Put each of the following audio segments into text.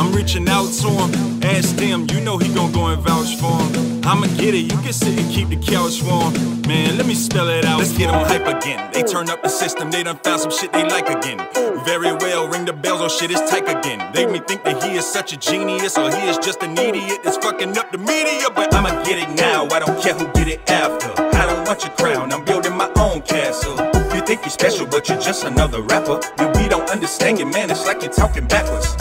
I'm reaching out to him. Ask them, you know he gon' go and vouch for him. I'ma get it, you can sit and keep the couch warm. Man, let me spell it out. Let's get them hype again. They turn up the system, they done found some shit they like again. Very well, ring the bells, oh shit, it's tight again. They me think that he is such a genius, or he is just an idiot that's fucking up the media. But I'ma get it now, I don't care who get it after. I don't want your crown, I'm building my own castle. You think you're special, but you're just another rapper. And we don't understand you, man, it's like you're talking backwards.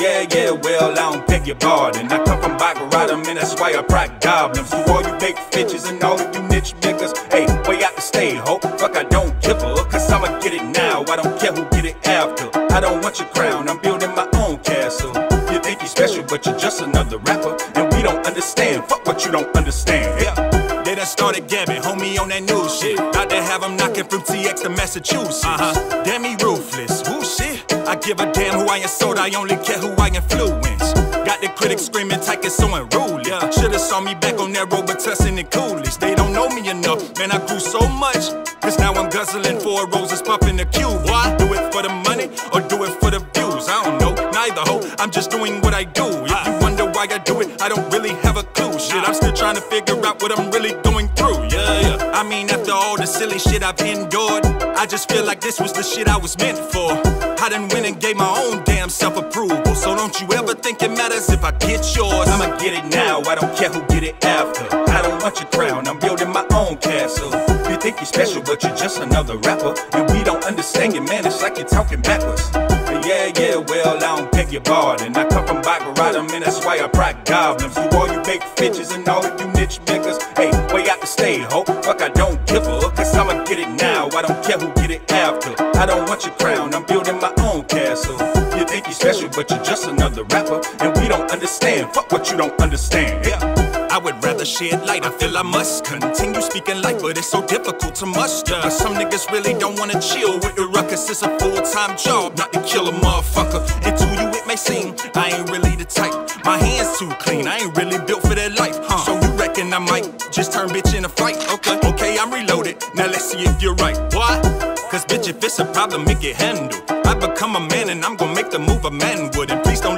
Yeah, yeah, well, I don't beg your pardon. I come from Baccarat, man, that's why I proc goblins. To all you big bitches and all of you niche niggas. Hey, way out to stay, ho. Fuck, I don't give a cause I'ma get it now. I don't care who get it after. I don't want your crown, I'm building my own castle. You think you're special, but you're just another rapper. And we don't understand, fuck what you don't understand. Yeah. They done started gabbing, homie on that new shit. About to have them knocking from TX to Massachusetts. Uh huh. Damn me ruthless. Who shit? I give a damn who I insult, I only care who I influence. Got the critics screaming tight, it's so unruly. Yeah. Should've saw me back on that road, but Tussin and Coolish. They don't know me enough, man, I grew so much. Cause now I'm guzzling four roses, puffing the cube. Why? Do it for the money or do it for the views? I don't know, neither ho. I'm just doing what I do. If you wonder why I do it, I don't really have a clue. Shit, I'm still trying to figure out what I'm really yeah. I mean, after all the silly shit I've endured, I just feel like this was the shit I was meant for. I done went and gave my own damn self approval. So don't you ever think it matters if I get yours. I'ma get it now, I don't care who get it after. I don't want your crown, I'm building my own castle. You think you're special, but you're just another rapper. And we don't understand you, man, it's like you're talking backwards. Yeah, yeah, well, I don't beg your pardon. I come from Baccarat, man, that's why I proc goblins. To all you big bitches and all of you niche niggas. Hey, way out to stay, ho. Don't give a cause I'ma get it now. I don't care who get it after. I don't want your crown, I'm building my own castle. You think you're special, but you're just another rapper. And we don't understand, fuck what you don't understand. Yeah. I would rather shed light, I feel I must continue speaking life, but it's so difficult to muster. Some niggas really don't wanna chill with the ruckus. It's a full time job, not to kill a motherfucker. And to you, it may seem I ain't really the type. My hands too clean, I ain't really built for that life. Huh. So you reckon I might just turn bitch in a fight? Okay, okay, Now let's see if you're right. Why? Cause bitch, if it's a problem, make it get handled. I become a man and I'm gonna make the move a man would. And please don't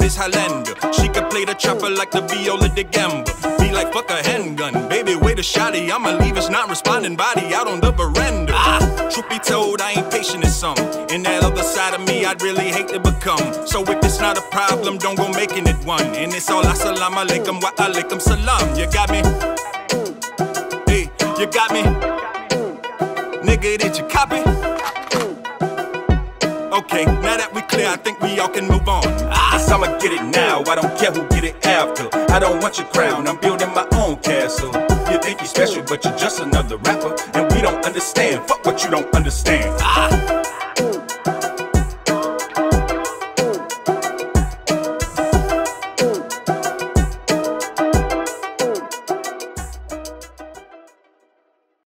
through this Highlander. She could play the chopper like the viola da gamba. Be like fuck a handgun, baby, wait a shotty. I'ma leave it's not responding body out on the veranda. Ah, truth be told, I ain't patient as some. And that other side of me, I'd really hate to become. So if it's not a problem, don't go making it one. And it's all salam alaikum wa alaikum salam. You got me? Hey, you got me? Nigga, did you copy? Okay, now that we clear, I think we all can move on. I'ma get it now, I don't care who get it after. I don't want your crown, I'm building my own castle. You think you're special, but you're just another rapper. And we don't understand, fuck what you don't understand. Ah.